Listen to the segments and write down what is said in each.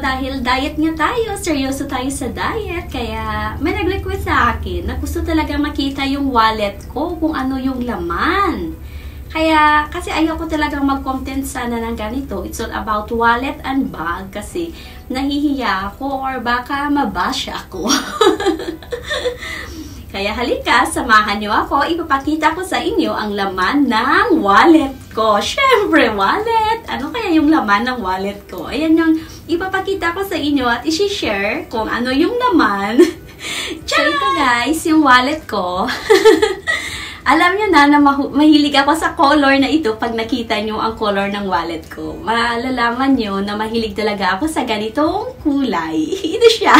Dahil diet nga tayo, seryoso tayo sa diet, kaya may nag-request sa akin na gusto talaga makita yung wallet ko kung ano yung laman. Kaya, kasi ayaw ko talagang mag-content sana ng ganito. It's all about wallet and bag kasi nahihiya ako or baka mabash ako. Kaya halika, samahan niyo ako. Ipapakita ko sa inyo ang laman ng wallet ko. Siyempre, wallet! Ano kaya yung laman ng wallet ko? Ayan yung ipapakita ko sa inyo at isi-share kung ano yung laman. so ito guys, yung wallet ko. Alam niyo na na mahilig ako sa color na ito pag nakita niyo ang color ng wallet ko. Malalaman niyo na mahilig talaga ako sa ganitong kulay. ito siya.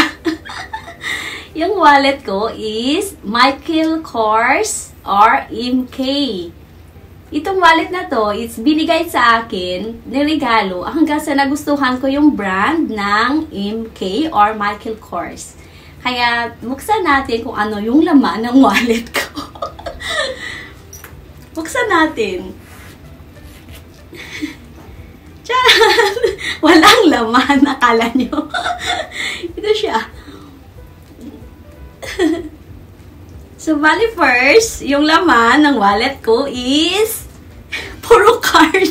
Yung wallet ko is Michael Kors or MK. Itong wallet na to, it's binigay sa akin, niregalo, hanggang sa nagustuhan ko yung brand ng MK or Michael Kors. Kaya, buksan natin kung ano yung laman ng wallet ko. buksan natin. Tiyan! Walang laman, akala nyo. Ito siya. So, bali first, yung laman ng wallet ko is puro card.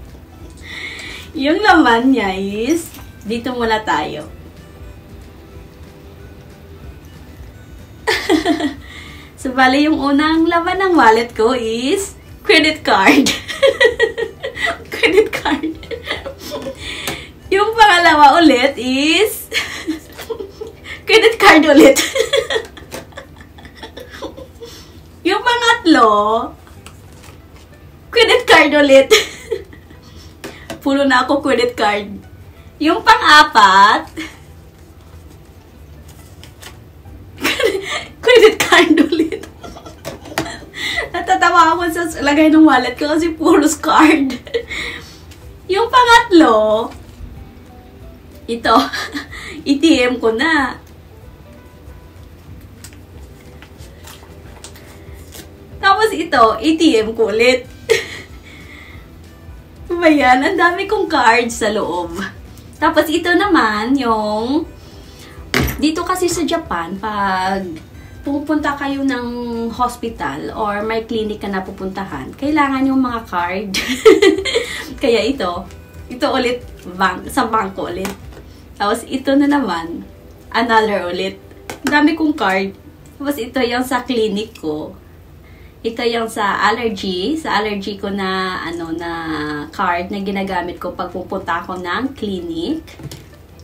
yung laman niya is, dito muna tayo. so, bali yung unang laman ng wallet ko is credit card. credit card. yung pangalawa ulit is credit card ulit. Yung pangatlo, credit card ulit. Pulo na ako credit card. Yung pang-apat, credit card ulit. Natatawa ako sa lagay ng wallet ko kasi puros card. yung pangatlo, ito, ATM ko na. Ito, ATM ko ulit. ba yan? Ang dami kong cards sa loob. Tapos ito naman, yung... Dito kasi sa Japan, pag pupunta kayo ng hospital or may clinic ka na pupuntahan, kailangan yung mga card. Kaya ito, ito ulit bank, sa bangko ulit. Tapos ito na naman, another ulit. Dami kong card. Tapos ito yung sa clinic ko. Ito yung sa allergy, sa allergy ko na ano na card na ginagamit ko pag pupunta ako ng clinic.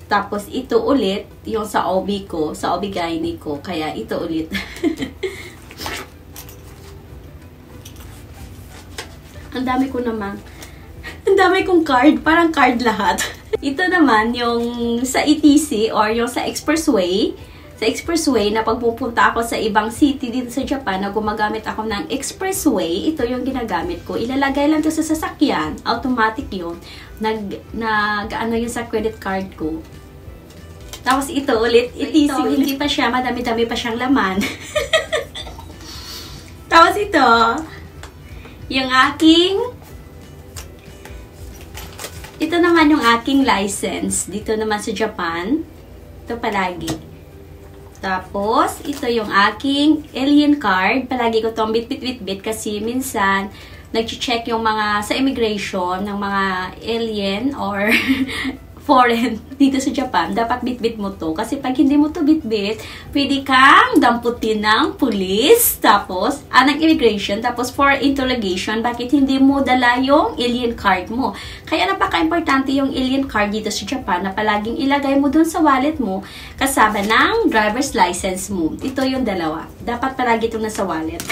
Tapos ito ulit yung sa OB ko, sa OB gynae ko. Kaya ito ulit. Ang dami ko naman. Ang dami kong card, parang card lahat. ito naman yung sa ETC or yung sa expressway sa expressway na pagpupunta ako sa ibang city dito sa Japan na gumagamit ako ng expressway, ito yung ginagamit ko. Ilalagay lang to sa sasakyan, automatic yun. Nag, nag ano yun sa credit card ko. Tapos ito ulit, ETC ito, hindi pa siya, madami-dami pa siyang laman. Tapos ito, yung aking ito naman yung aking license dito naman sa Japan. Ito palagi. Tapos, ito yung aking alien card. Palagi ko itong bit-bit-bit-bit kasi minsan nag-check yung mga sa immigration ng mga alien or foreign dito sa Japan, dapat bitbit mo to. Kasi pag hindi mo to bitbit, pwede kang damputin ng police, tapos, ah, ng immigration, tapos for interrogation, bakit hindi mo dala yung alien card mo. Kaya napaka-importante yung alien card dito sa Japan na palaging ilagay mo dun sa wallet mo kasama ng driver's license mo. Ito yung dalawa. Dapat palagi itong nasa wallet.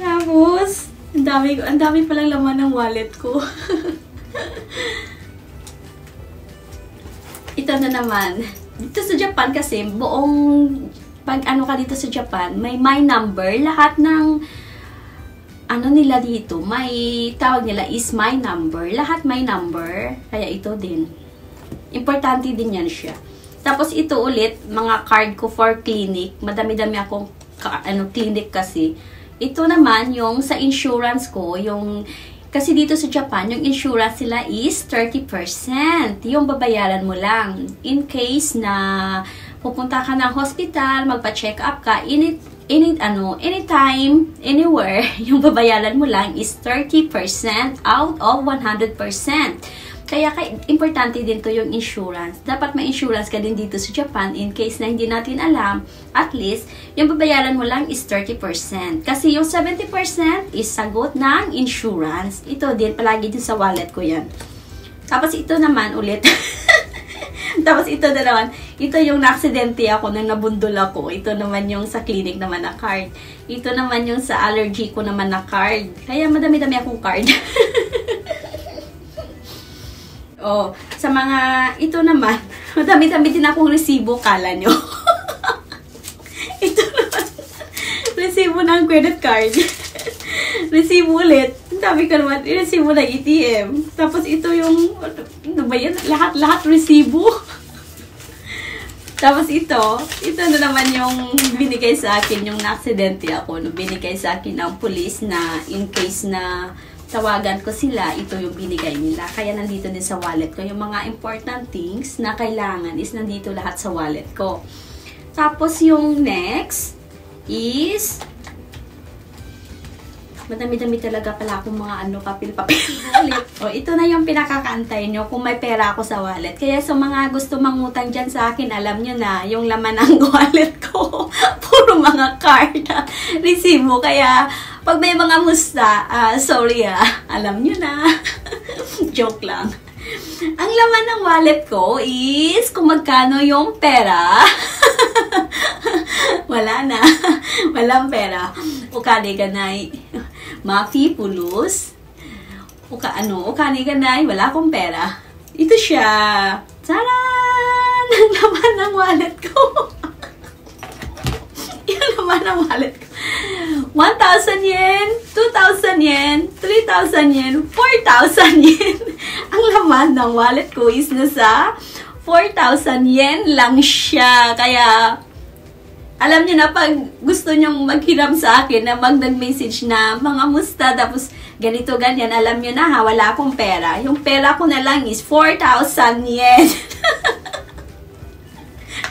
tapos, ang dami, ang dami palang laman ng wallet ko. Ito na naman. Dito sa Japan kasi, buong pag ano ka dito sa Japan, may my number. Lahat ng ano nila dito, may tawag nila is my number. Lahat my number. Kaya ito din. Importante din yan siya. Tapos ito ulit, mga card ko for clinic. Madami-dami akong ano, clinic kasi. Ito naman yung sa insurance ko, yung Kasi dito sa Japan, yung insurance sila is 30%. Yung babayaran mo lang. In case na pupunta ka ng hospital, magpa-check up ka, any, any, ano, anytime, anywhere, yung babayaran mo lang is 30% out of 100%. Kaya kay, importante din to yung insurance. Dapat may insurance ka din dito sa Japan in case na hindi natin alam. At least, yung babayaran mo lang is 30%. Kasi yung 70% is sagot ng insurance. Ito din, palagi din sa wallet ko yan. Tapos ito naman ulit. Tapos ito na naman, ito yung na-aksidente ako nang nabundol ako. Ito naman yung sa clinic naman na card. Ito naman yung sa allergy ko naman na card. Kaya madami-dami akong card. Oh, sa mga, ito naman, madami-dami din akong resibo, kala nyo. ito naman, resibo ng credit card. resibo ulit. Sabi ko naman, resibo ng ATM. Tapos ito yung, ano ba yan? Lahat-lahat resibo. Tapos ito, ito na naman yung binigay sa akin, yung na-aksidente ako, no, binigay sa akin ng police na in case na tawagan ko sila, ito yung binigay nila. Kaya nandito din sa wallet ko. Yung mga important things na kailangan is nandito lahat sa wallet ko. Tapos yung next is madami-dami talaga pala akong mga ano, papel-papel wallet. o, ito na yung pinakakaantay nyo kung may pera ako sa wallet. Kaya sa mga gusto mangutang dyan sa akin, alam nyo na, yung laman ng wallet ko, puro mga card, resibo. Kaya, pag may mga musta, uh, sorry ah, alam nyo na. Joke lang. Ang laman ng wallet ko is kung magkano yung pera. Wala na. Walang pera. Ukani ganay. Mafi pulos. Uka ano, ukani ganay. Wala akong pera. Ito siya. Taran! Ang laman ng wallet ko. Yung laman ng wallet ko. 1,000 yen, 2,000 yen, 3,000 yen, 4,000 yen. Ang laman ng wallet ko is nasa 4,000 yen lang siya. Kaya, alam niyo na pag gusto nyong maghiram sa akin na mag nag-message na mga musta, tapos ganito, ganyan, alam niyo na ha, wala akong pera. Yung pera ko na lang is 4,000 yen.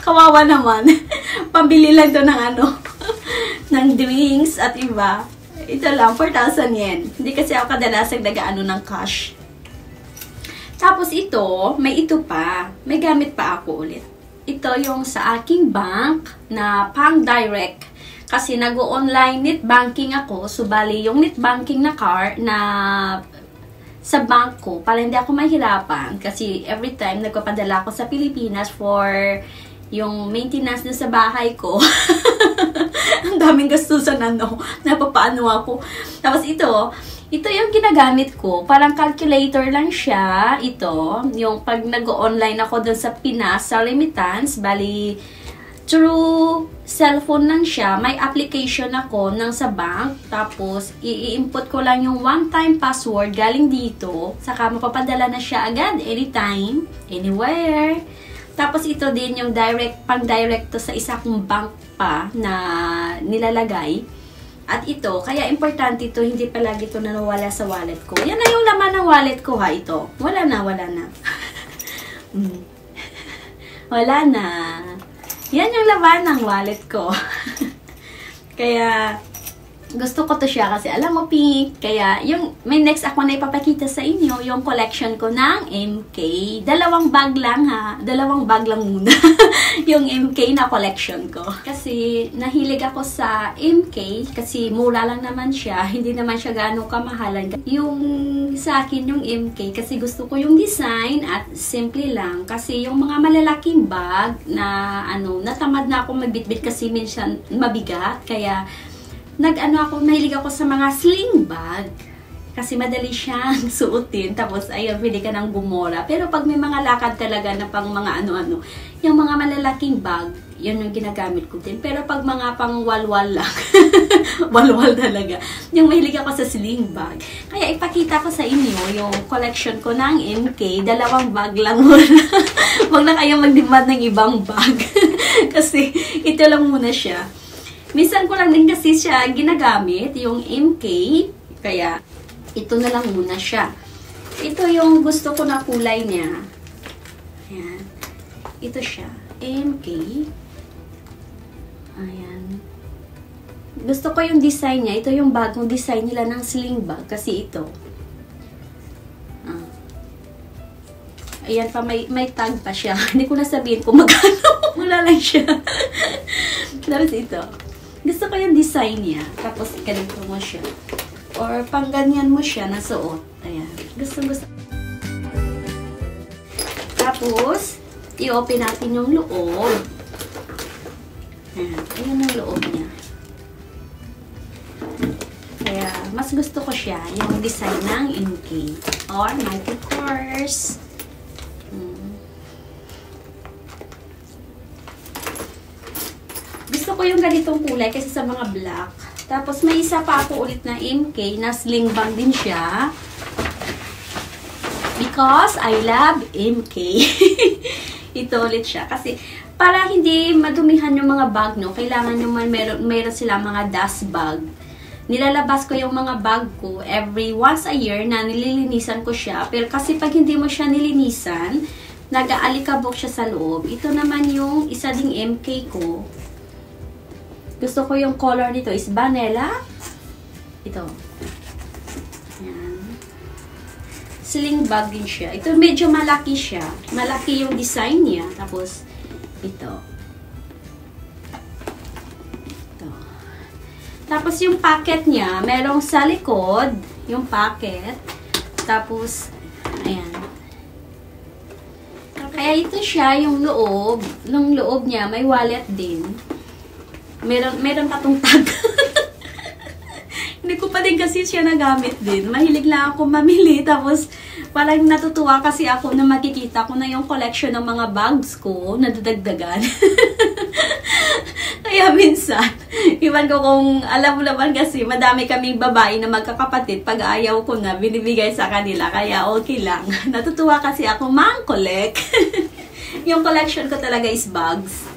Kawawa naman. Pambili lang to ng ano, ng drinks at iba. Ito lang, 4,000 yen. Hindi kasi ako kadalasang nag-ano ng cash. Tapos ito, may ito pa. May gamit pa ako ulit. Ito yung sa aking bank na pang direct. Kasi nag-online net banking ako. So, bali, yung net banking na car na sa bank ko, para hindi ako mahirapan. Kasi every time nagpapadala ako sa Pilipinas for yung maintenance na sa bahay ko. Ang daming gastusan ano, napapaano ako. Tapos ito, ito yung ginagamit ko. Parang calculator lang siya. Ito, yung pag nag-online ako dun sa Pinas, sa remittance, bali, through cellphone lang siya, may application ako ng sa bank. Tapos, i-input ko lang yung one-time password galing dito. Saka mapapadala na siya agad, anytime, anywhere. Tapos ito din yung direct, pang direct to sa isa kong bank pa na nilalagay. At ito, kaya importante ito, hindi palagi ito nawala sa wallet ko. Yan na yung laman ng wallet ko ha, ito. Wala na, wala na. mm. wala na. Yan yung laman ng wallet ko. kaya, gusto ko to siya kasi alam mo pink. Kaya yung may next ako na ipapakita sa inyo yung collection ko ng MK. Dalawang bag lang ha. Dalawang bag lang muna. yung MK na collection ko. Kasi nahilig ako sa MK kasi mura lang naman siya. Hindi naman siya gaano kamahalan. Yung sa akin yung MK kasi gusto ko yung design at simple lang. Kasi yung mga malalaking bag na ano, natamad na ako magbitbit kasi minsan mabigat. Kaya nag-ano ako, mahilig ako sa mga sling bag. Kasi madali siyang suotin. Tapos, ayun, pwede ka nang gumora. Pero pag may mga lakad talaga na pang mga ano-ano, yung mga malalaking bag, yun yung ginagamit ko din. Pero pag mga pang walwal lang, walwal talaga, yung mahilig ako sa sling bag. Kaya ipakita ko sa inyo yung collection ko ng MK. Dalawang bag lang muna. Huwag na kayong magdemand ng ibang bag. Kasi ito lang muna siya. Minsan ko lang din kasi siya ginagamit, yung MK. Kaya, ito na lang muna siya. Ito yung gusto ko na kulay niya. Ayan. Ito siya. MK. Ayan. Gusto ko yung design niya. Ito yung bagong design nila ng sling bag. Kasi ito. Ah. Ayan pa, may, may tag pa siya. Hindi ko na sabihin kung magkano. Wala lang siya. Tapos ito. Gusto ko yung design niya. Tapos, ganito mo siya. Or, pang ganyan mo siya na suot. Ayan. Gusto, gusto. Tapos, i-open natin yung loob. Ayan. Ayan ang loob niya. Kaya, mas gusto ko siya, yung design ng MK or Michael Kors. Hmm. Gusto ko yung ganitong kulay kasi sa mga black. Tapos, may isa pa ako ulit na MK na sling bag din siya. Because I love MK. Ito ulit siya. Kasi, para hindi madumihan yung mga bag, no, kailangan nyo man meron, meron sila mga dust bag. Nilalabas ko yung mga bag ko every once a year na nililinisan ko siya. Pero kasi pag hindi mo siya nilinisan, nag-aalikabok siya sa loob. Ito naman yung isa ding MK ko. Gusto ko yung color nito is vanilla. Ito. Yan. Sling bag din siya. Ito medyo malaki siya. Malaki yung design niya. Tapos, ito. Ito. Tapos yung packet niya, merong sa likod, yung packet. Tapos, ayan. Kaya ito siya, yung loob. Nung loob niya, may wallet din. Meron, meron patong tag. Hindi ko pa din kasi siya nagamit din. Mahilig lang ako mamili. Tapos, parang natutuwa kasi ako na makikita ko na yung collection ng mga bags ko na dadagdagan. Kaya minsan, iwan ko kung alam mo naman kasi madami kaming babae na magkakapatid pag ayaw ko na binibigay sa kanila. Kaya okay lang. Natutuwa kasi ako mang-collect. yung collection ko talaga is bags.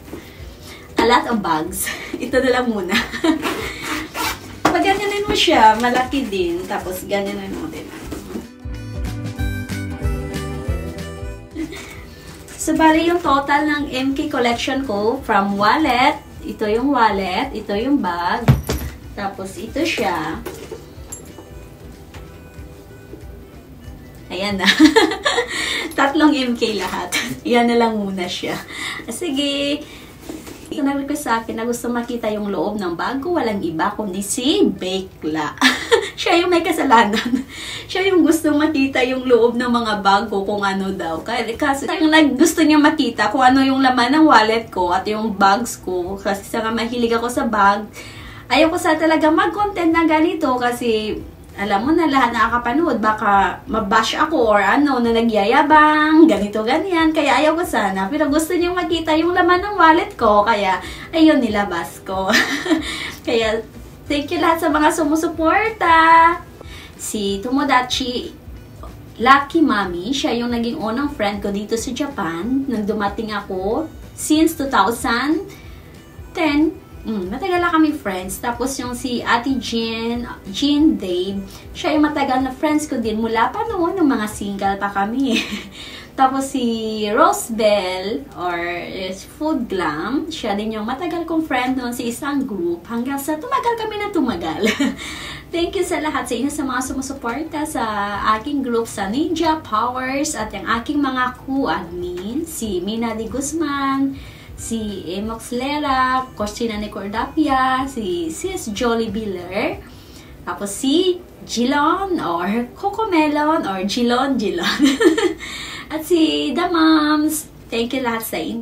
A lot of bags. Ito na lang muna. Pag ganyanin mo siya, malaki din. Tapos ganyanin mo din. So, bali yung total ng MK collection ko from wallet. Ito yung wallet. Ito yung bag. Tapos, ito siya. Ayan na. Tatlong MK lahat. Yan na lang muna siya. Sige. Ito nag-request sa akin na gusto makita yung loob ng bago, walang iba kundi si Bakla. siya yung may kasalanan. siya yung gusto makita yung loob ng mga bago kung ano daw. Kasi yung gusto niya makita kung ano yung laman ng wallet ko at yung bags ko. Kasi sa mahilig ako sa bag. Ayaw ko sa talaga mag-content na ganito kasi alam mo na lahat nakakapanood, baka mabash ako or ano, na nagyayabang, ganito, ganyan. Kaya ayaw ko sana. Pero gusto niyo makita yung laman ng wallet ko. Kaya, ayun, nilabas ko. kaya, thank you lahat sa mga sumusuporta. Si Tomodachi Lucky Mami, siya yung naging unang friend ko dito sa Japan. Nang dumating ako since 2010 Mm, matagal na kami friends. Tapos yung si Ate Jean, Jean Dave, siya yung matagal na friends ko din mula pa noon ng mga single pa kami. Tapos si Rosebell or is Food Glam, siya din yung matagal kong friend noon sa isang group hanggang sa tumagal kami na tumagal. Thank you sa lahat sa inyo sa mga sumusuporta sa aking group sa Ninja Powers at yung aking mga co-admin, si Mina Di Guzman, si Emox Lera, Costina Nicordapia, si Sis Jolly Biller, tapos si Gilon or Cocomelon or Gilon Gilon. At si The Moms. Thank you lahat sa inyo.